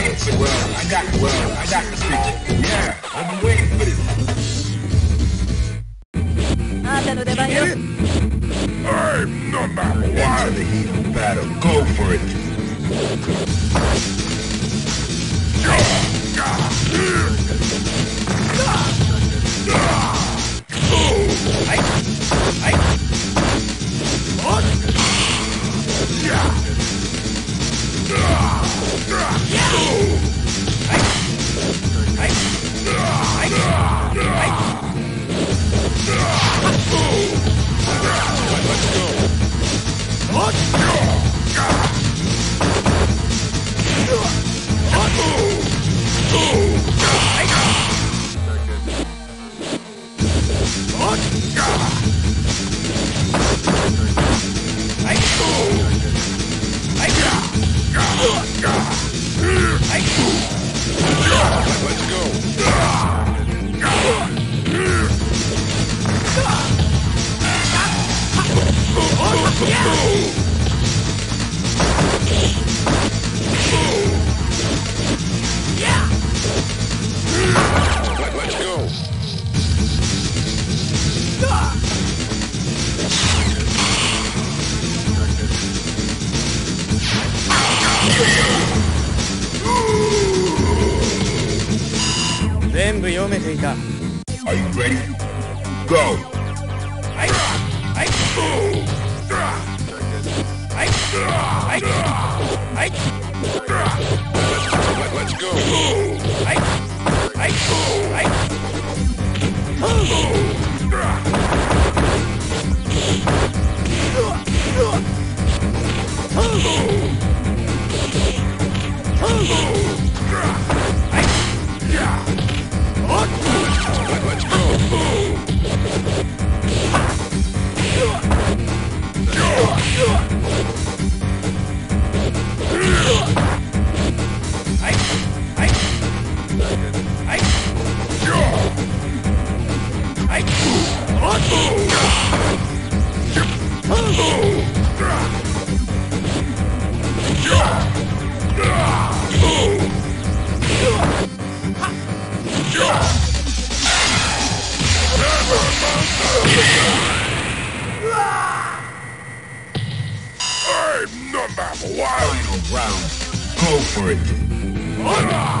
waiting for this. I got the well, I got the picture. Yeah, I've been waiting for this. I'm number one. Into the heat of battle. Go for it. I, I, go. Are you ready? Go. I, I, I, I, I, Final round. Go for it. Let-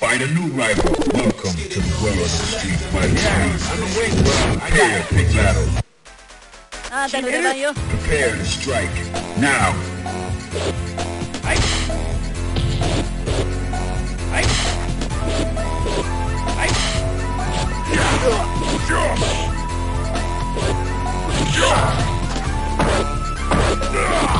Find a new rival. Welcome to the world of the street, my yeah, street. Prepare for battle. Ah, Prepare to strike. Now. I I I. Yeah. Yeah. Yeah.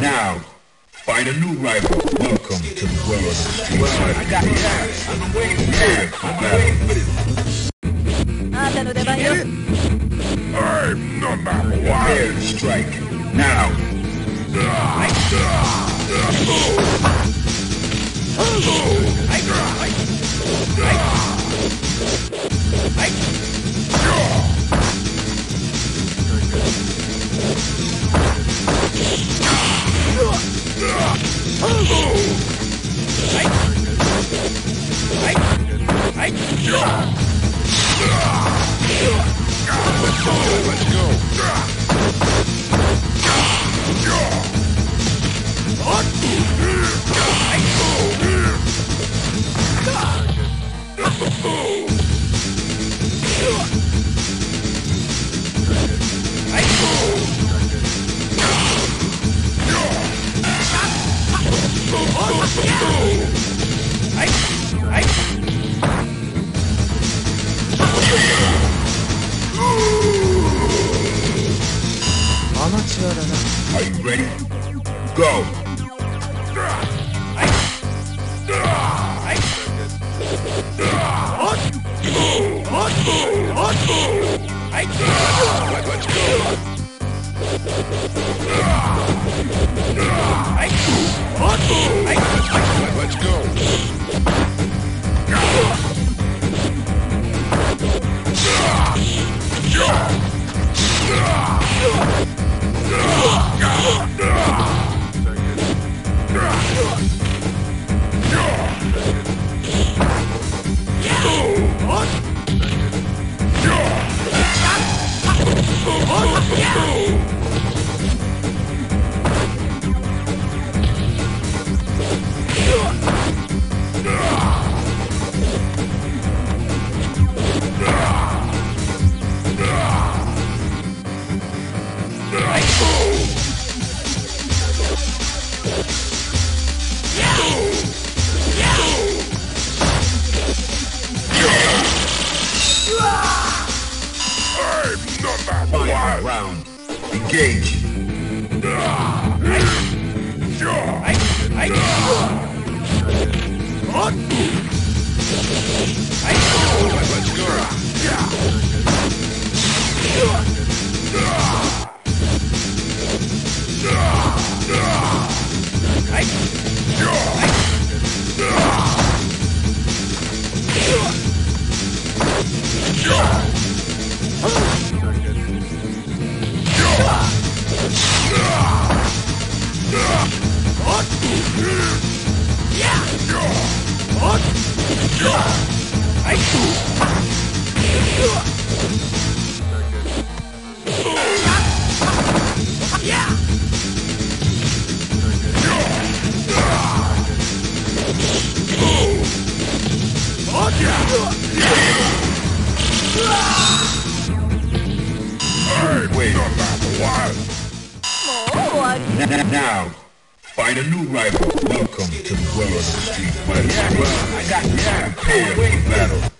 Now, find a new rival. Welcome to the world of street fighters. I got that. I'm waiting for it. I'm waiting for it. I'm number one. Prepare to strike. Now. Oh. Oh. I'm Now, Find a new rival. Welcome to the world of street fighting. I got yeah. Prepare for battle.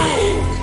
You